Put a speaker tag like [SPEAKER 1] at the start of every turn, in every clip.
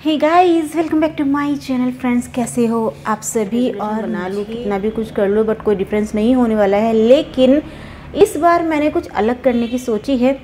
[SPEAKER 1] Hey guys welcome back to my channel friends कैसे हो आप सभी? और बना लो कितना भी कुछ कर लो बट कोई डिफरेंस नहीं होने वाला है। लेकिन इस बार मैंने कुछ अलग करने की सोची है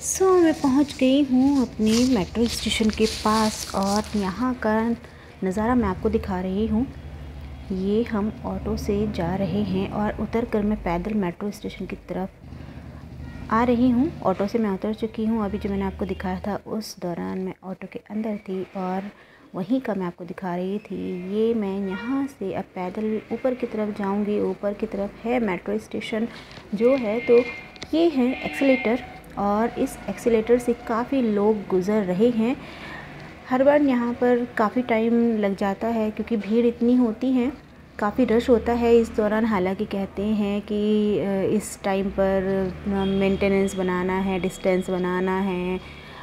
[SPEAKER 1] सो so, मैं पहुँच गई हूँ अपने मेट्रो स्टेशन के पास और यहाँ का नज़ारा मैं आपको दिखा रही हूँ। ये हम ऑटो से जा रहे हैं और उतर कर मैं पैदल मेट्रो स्टेशन की तरफ़ आ रही हूँ। ऑटो से मैं उतर चुकी हूँ। अभी जो मैंने आपको दिखाया था, उस दौरान मैं ऑटो के अंदर थी और वहीं का मैं आपको दिखा रही थी। ये मैं यहाँ से अब पैदल ऊपर की तरफ़ जाऊँगी। ऊपर की तरफ़ है मेट्रो स्टेशन जो है तो ये है एक्सीटर और इस एक्सीटर से काफ़ी लोग गुज़र रहे हैं। हर बार यहाँ पर काफ़ी टाइम लग जाता है क्योंकि भीड़ इतनी होती है, काफ़ी रश होता है। इस दौरान हालाँकि कहते हैं कि इस टाइम पर मेंटेनेंस बनाना है डिस्टेंस बनाना है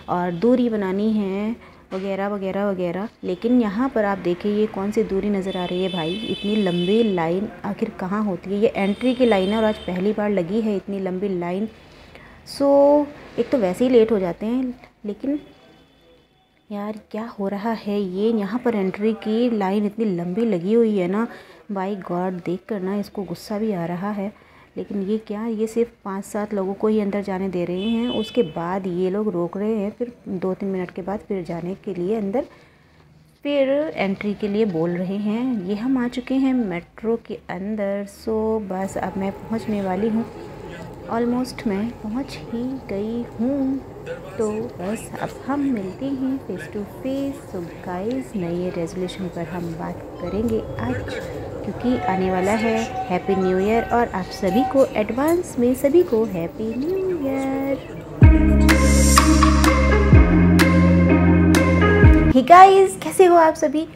[SPEAKER 1] और दूरी बनानी है, वगैरह वगैरह वगैरह। लेकिन यहाँ पर आप देखिए ये कौन सी दूरी नज़र आ रही है भाई? इतनी लंबी लाइन आखिर कहाँ होती है? ये एंट्री की लाइन है और आज पहली बार लगी है इतनी लंबी लाइन सो so, एक तो वैसे ही लेट हो जाते हैं लेकिन यार क्या हो रहा है ये? यहाँ पर एंट्री की लाइन इतनी लंबी लगी हुई है ना। बाई गॉड देख कर ना इसको गुस्सा भी आ रहा है। लेकिन ये क्या? ये सिर्फ़ पाँच सात लोगों को ही अंदर जाने दे रहे हैं। उसके बाद ये लोग रोक रहे हैं फिर दो तीन मिनट के बाद फिर जाने के लिए अंदर फिर एंट्री के लिए बोल रहे हैं। ये हम आ चुके हैं मेट्रो के अंदर। सो बस अब मैं पहुँचने वाली हूँ। ऑलमोस्ट मैं पहुँच ही गई हूँ। तो बस अब हम मिलते हैं face to face so guys नए रेजोल्यूशन पर हम बात करेंगे आज, क्योंकि आने वाला है हैप्पी न्यू ईयर और आप सभी को एडवांस में सभी को happy new year hey guys कैसे हो आप सभी?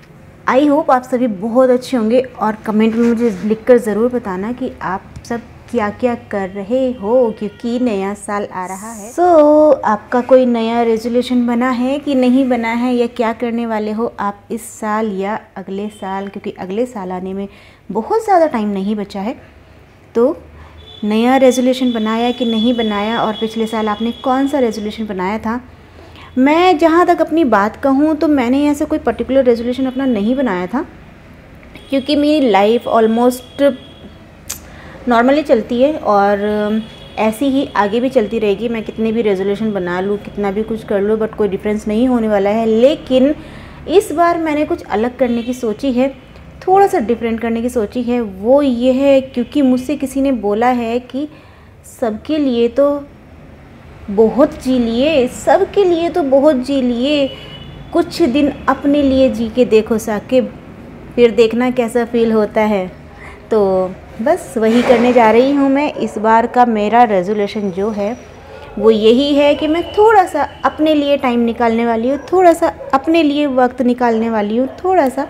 [SPEAKER 1] आई होप आप सभी बहुत अच्छे होंगे और कमेंट में मुझे लिखकर ज़रूर बताना कि आप सब क्या क्या कर रहे हो? क्योंकि नया साल आ रहा है। सो so, आपका कोई नया रेजोल्यूशन बना है कि नहीं बना है या क्या करने वाले हो आप इस साल या अगले साल? क्योंकि अगले साल आने में बहुत ज़्यादा टाइम नहीं बचा है। तो नया रेजोल्यूशन बनाया कि नहीं बनाया और पिछले साल आपने कौन सा रेजोल्यूशन बनाया था? मैं जहाँ तक अपनी बात कहूँ तो मैंने ऐसा कोई पर्टिकुलर रेजोल्यूशन अपना नहीं बनाया था। क्योंकि मेरी लाइफ ऑलमोस्ट नॉर्मली चलती है और ऐसी ही आगे भी चलती रहेगी। मैं कितने भी रेजोल्यूशन बना लूँ, कितना भी कुछ कर लूँ बट कोई डिफरेंस नहीं होने वाला है। लेकिन इस बार मैंने कुछ अलग करने की सोची है थोड़ा सा डिफरेंट करने की सोची है। वो ये है, क्योंकि मुझसे किसी ने बोला है कि सबके लिए तो बहुत जी लिए, सबके लिए तो बहुत जी लिए। कुछ दिन अपने लिए जी के देखो साकिब, फिर देखना कैसा फील होता है। तो बस वही करने जा रही हूँ मैं। इस बार का मेरा रेजोल्यूशन जो है, वो यही है कि मैं थोड़ा सा अपने लिए टाइम निकालने वाली हूँ थोड़ा सा अपने लिए वक्त निकालने वाली हूँ थोड़ा सा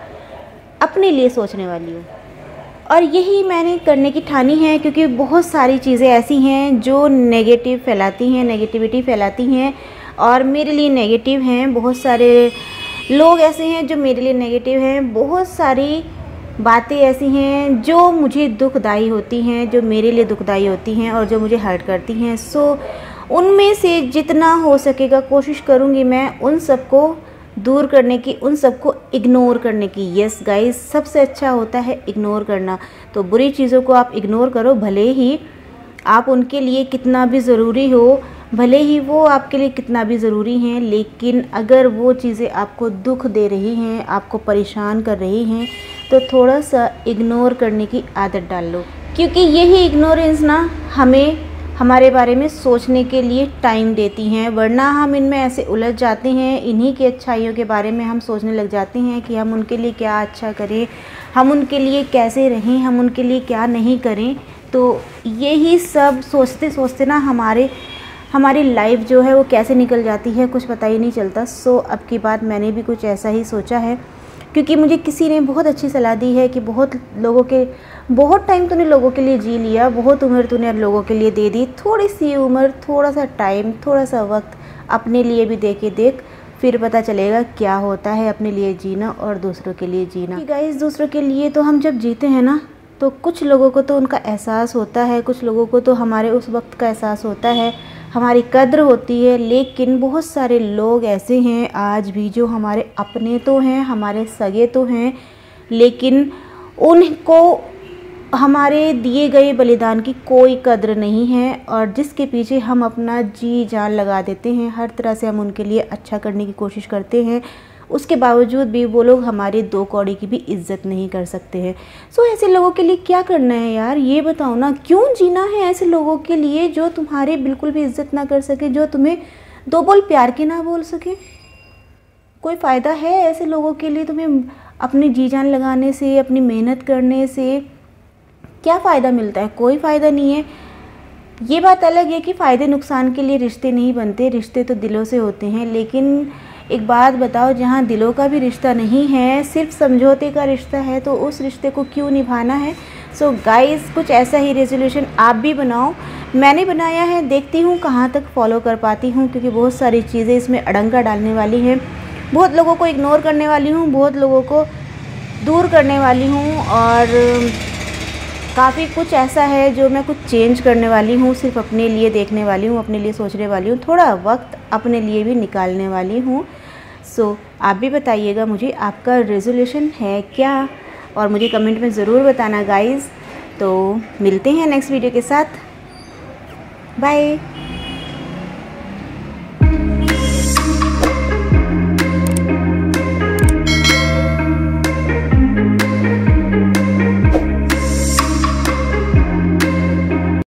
[SPEAKER 1] अपने लिए सोचने वाली हूँ। और यही मैंने करने की ठानी है, क्योंकि बहुत सारी चीज़ें ऐसी हैं जो नेगेटिव फैलाती हैं नेगेटिविटी फैलाती हैं, और मेरे लिए नेगेटिव हैं। बहुत सारे लोग ऐसे हैं जो मेरे लिए नेगेटिव हैं। बहुत सारी बातें ऐसी हैं जो मुझे दुखदाई होती हैं, जो मेरे लिए दुखदाई होती हैं और जो मुझे हर्ट करती हैं। सो उनमें से जितना हो सकेगा, कोशिश करूँगी मैं उन सबको दूर करने की, उन सबको इग्नोर करने की। यस गाइस सबसे अच्छा होता है इग्नोर करना। तो बुरी चीज़ों को आप इग्नोर करो, भले ही आप उनके लिए कितना भी ज़रूरी हो, भले ही वो आपके लिए कितना भी ज़रूरी हैं, लेकिन अगर वो चीज़ें आपको दुख दे रही हैं, आपको परेशान कर रही हैं तो थोड़ा सा इग्नोर करने की आदत डाल लो। क्योंकि यही इग्नोरेंस ना हमें, हमारे बारे में सोचने के लिए टाइम देती हैं, वरना हम इनमें ऐसे उलझ जाते हैं, इन्हीं की अच्छाइयों के बारे में हम सोचने लग जाते हैं कि हम उनके लिए क्या अच्छा करें, हम उनके लिए कैसे रहें, हम उनके लिए क्या नहीं करें। तो यही सब सोचते सोचते ना हमारे, हमारी लाइफ जो है वो कैसे निकल जाती है कुछ पता ही नहीं चलता। सो अब की बात मैंने भी कुछ ऐसा ही सोचा है। क्योंकि मुझे किसी ने बहुत अच्छी सलाह दी है कि बहुत लोगों के, बहुत टाइम तूने लोगों के लिए जी लिया, बहुत उम्र तूने लोगों के लिए दे दी। थोड़ी सी उम्र थोड़ा सा टाइम थोड़ा सा वक्त अपने लिए भी दे के देख, फिर पता चलेगा क्या होता है अपने लिए जीना और दूसरों के लिए जीना। गाइस दूसरों के लिए तो हम जब जीते हैं ना तो कुछ लोगों को तो उनका एहसास होता है, कुछ लोगों को तो हमारे उस वक्त का एहसास होता है। हमारी कद्र होती है, लेकिन बहुत सारे लोग ऐसे हैं आज भी जो हमारे अपने तो हैं, हमारे सगे तो हैं, लेकिन उनको हमारे दिए गए बलिदान की कोई कद्र नहीं है और जिसके पीछे हम अपना जी जान लगा देते हैं। हर तरह से हम उनके लिए अच्छा करने की कोशिश करते हैं। उसके बावजूद भी वो लोग हमारे दो कौड़ी की भी इज़्ज़त नहीं कर सकते हैं। सो ऐसे लोगों के लिए क्या करना है यार? ये बताओ ना, क्यों जीना है ऐसे लोगों के लिए जो तुम्हारी बिल्कुल भी इज़्ज़त ना कर सके, जो तुम्हें दो बोल प्यार के ना बोल सके? कोई फ़ायदा है ऐसे लोगों के लिए तुम्हें अपनी जी जान लगाने से, अपनी मेहनत करने से? क्या फ़ायदा मिलता है? कोई फ़ायदा नहीं है। ये बात अलग है कि फ़ायदे नुकसान के लिए रिश्ते नहीं बनते। रिश्ते तो दिलों से होते हैं, लेकिन एक बात बताओ, जहाँ दिलों का भी रिश्ता नहीं है, सिर्फ़ समझौते का रिश्ता है तो उस रिश्ते को क्यों निभाना है? सो so गाइस कुछ ऐसा ही रेजोल्यूशन आप भी बनाओ। मैंने बनाया है, देखती हूँ कहाँ तक फॉलो कर पाती हूँ, क्योंकि बहुत सारी चीज़ें इसमें अड़ंगा डालने वाली हैं। बहुत लोगों को इग्नोर करने वाली हूँ, बहुत लोगों को दूर करने वाली हूँ, और काफ़ी कुछ ऐसा है जो मैं कुछ चेंज करने वाली हूँ सिर्फ़ अपने लिए देखने वाली हूँ अपने लिए सोचने वाली हूँ थोड़ा वक्त अपने लिए भी निकालने वाली हूँ। सो so, आप भी बताइएगा मुझे आपका रेजोल्यूशन है क्या? और मुझे कमेंट में ज़रूर बताना गाइज़ तो मिलते हैं नेक्स्ट वीडियो के साथ. बाय